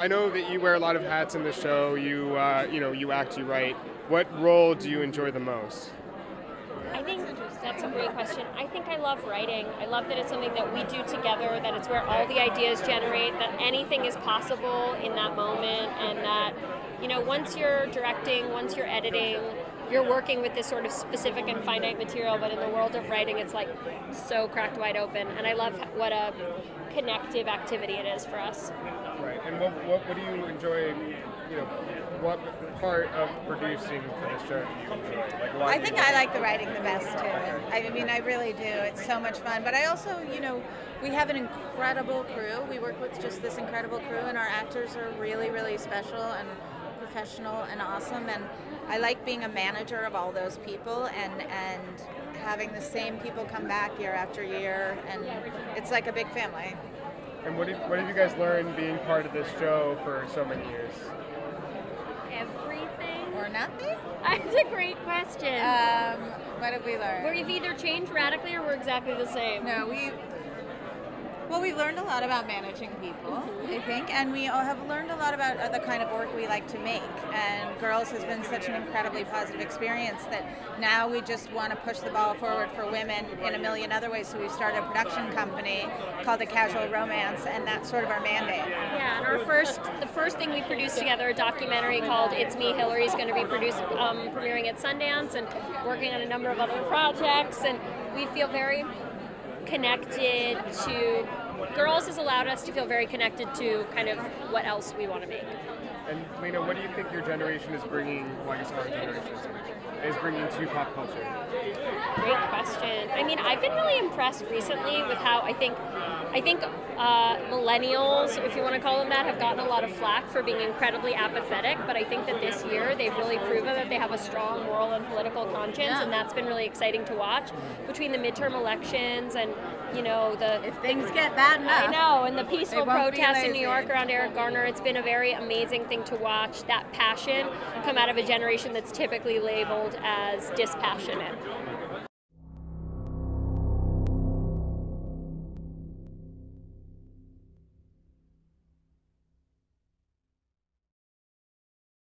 I know that you wear a lot of hats in the show. You, uh, you know, you act, you write. What role do you enjoy the most? I think that's a great question. I think I love writing. I love that it's something that we do together, that it's where all the ideas generate, that anything is possible in that moment, and that, you know, once you're directing, once you're editing, you're working with this sort of specific and finite material, but in the world of writing, it's like so cracked wide open. And I love what a connective activity it is for us. Right. And what, what, what do you enjoy, you know, what part of producing for the show do you enjoy? Like, why I think I like the writing the best too. I mean, I really do. It's so much fun. But I also, you know, we have an incredible crew. We work with just this incredible crew, and our actors are really, really special and professional and awesome. And I like being a manager of all those people and and having the same people come back year after year, and it's like a big family. And what did, what did you guys learned being part of this show for so many years? Everything? Or nothing? That's a great question. Um, what have we learned? We've either changed radically or we're exactly the same. No, we. Well, we've learned a lot about managing people, I think, and we all have learned a lot about uh, the kind of work we like to make. And Girls has been such an incredibly positive experience that now we just want to push the ball forward for women in a million other ways. So we started a production company called The Casual Romance, and that's sort of our mandate. Yeah, and our first, the first thing we produced together, a documentary called "It's Me, Hilary," is going to be produced, um, premiering at Sundance, and working on a number of other projects. And we feel very connected to. Girls has allowed us to feel very connected to kind of what else we want to make. And Lena, what do you think your generation is bringing? Well, I guess our generation is bringing to pop culture. Great question. I mean, I've been really impressed recently with how I think, I think uh, millennials, if you want to call them that, have gotten a lot of flack for being incredibly apathetic. But I think that this year they've really proven that they have a strong moral and political conscience, Yeah. and that's been really exciting to watch. Between the midterm elections and you know the If things get bad enough, I know, and the peaceful They protests in New. York around Eric Garner, it's been a very amazing thing to watch that passion come out of a generation that's typically labeled as dispassionate.